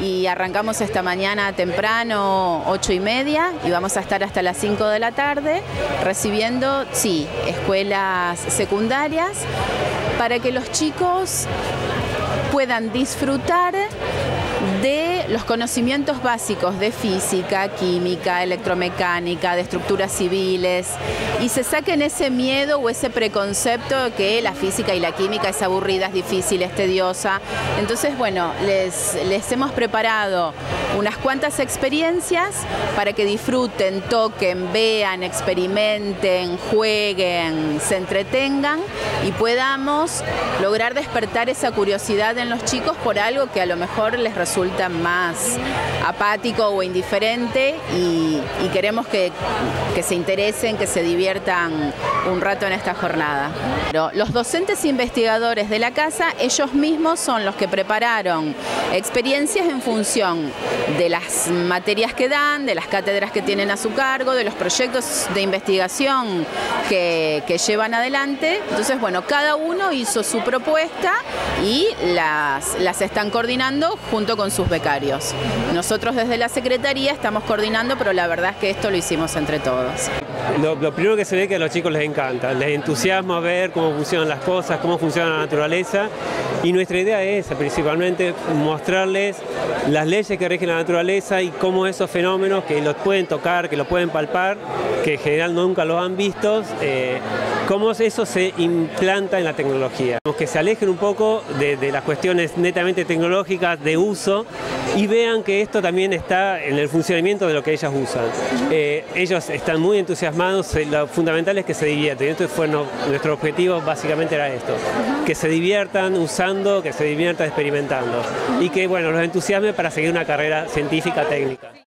y arrancamos esta mañana temprano, 8 y media, y vamos a estar hasta las 5 de la tarde recibiendo, sí, escuelas secundarias para que los chicos puedan disfrutar de los conocimientos básicos de física, química, electromecánica, de estructuras civiles y se saquen ese miedo o ese preconcepto de que la física y la química es aburrida, es difícil, es tediosa. Entonces, bueno, les, les hemos preparado unas cuantas experiencias para que disfruten, toquen, vean, experimenten, jueguen, se entretengan y podamos lograr despertar esa curiosidad en los chicos por algo que a lo mejor les resulta más apático o indiferente y, queremos que, que, se interesen, que se diviertan un rato en esta jornada. Pero los docentes investigadores de la casa, ellos mismos son los que prepararon experiencias en función de las materias que dan, de las cátedras que tienen a su cargo, de los proyectos de investigación que, que llevan adelante. Entonces, bueno, cada uno hizo su propuesta y las, las están coordinando junto con sus becarios. Nosotros desde la Secretaría estamos coordinando, pero la verdad es que esto lo hicimos entre todos. Lo, lo, primero que se ve es que a los chicos les encanta, les entusiasma ver cómo funcionan las cosas, cómo funciona la naturaleza y nuestra idea es principalmente mostrarles las leyes que rigen la naturaleza y cómo esos fenómenos que los pueden tocar, que los pueden palpar, que en general nunca los han visto, eh, cómo eso se implanta en la tecnología. Que se alejen un poco de, de las cuestiones netamente tecnológicas de uso y vean que esto también está en el funcionamiento de lo que ellas usan. Eh, ellos están muy entusiasmados, lo fundamental es que se divierten. Esto fue no, nuestro objetivo, básicamente era esto, que se diviertan usando, que se diviertan experimentando y que bueno, los entusiasme para seguir una carrera científica técnica.